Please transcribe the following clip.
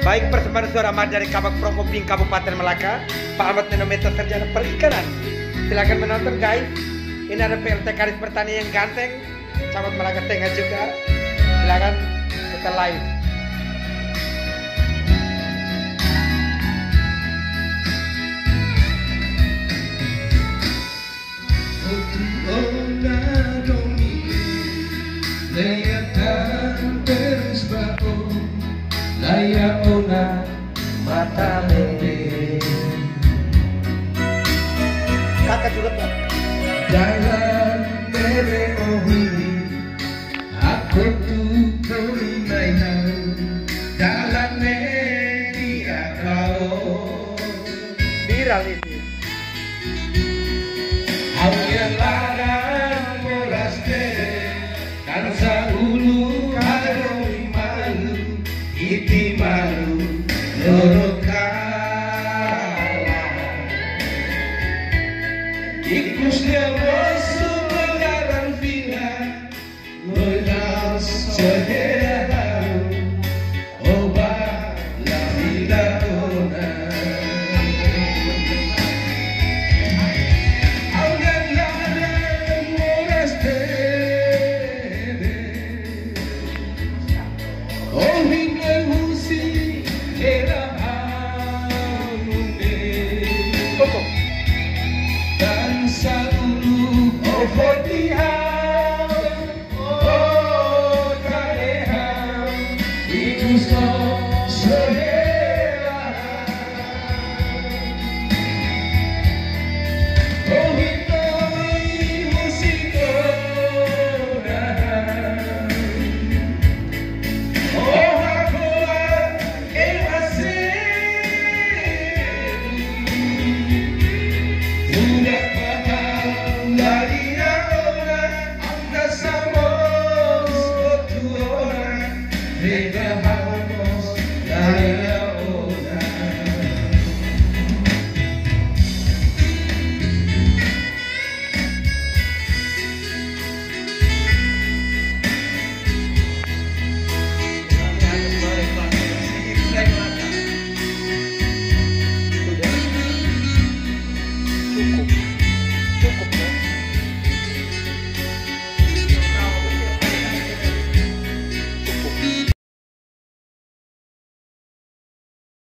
Baik persembahan suara Ahmad dari Kabak Prokoping Kabupaten Melaka Pak Ahmad Menometer Sarjana Perikanan. Silakan menonton guys. Ini ada PLT Karis Pertanian yang ganteng Camat Melaka Tengah juga. Silakan kita live. Laya ona mata lele. Kakak juga Pak. Jangan ohi Aku tuh keinginan Dalam media kau Viral ini Deus te. Say